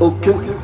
Okay.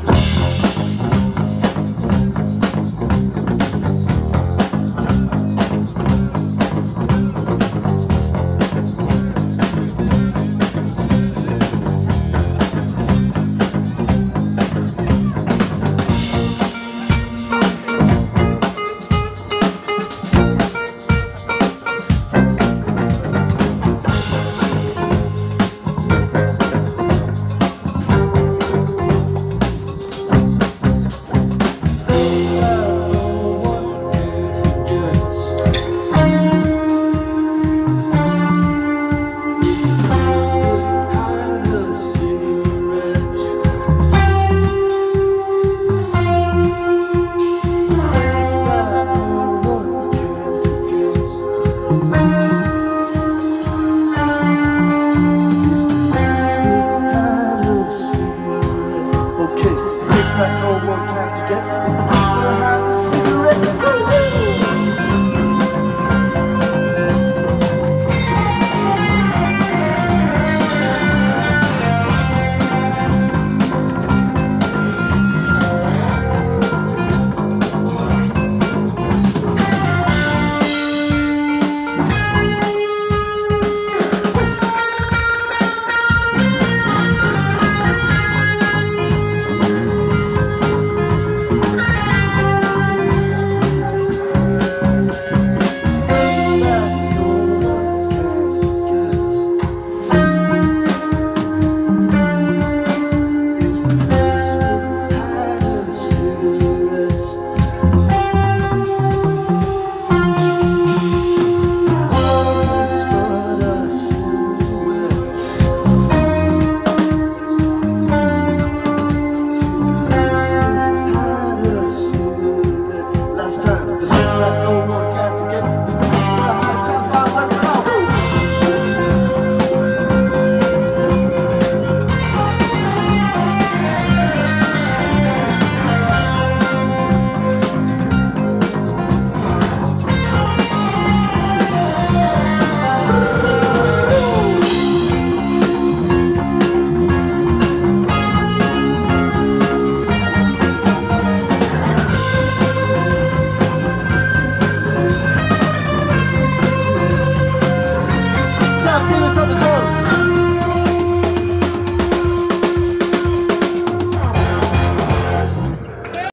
Mr.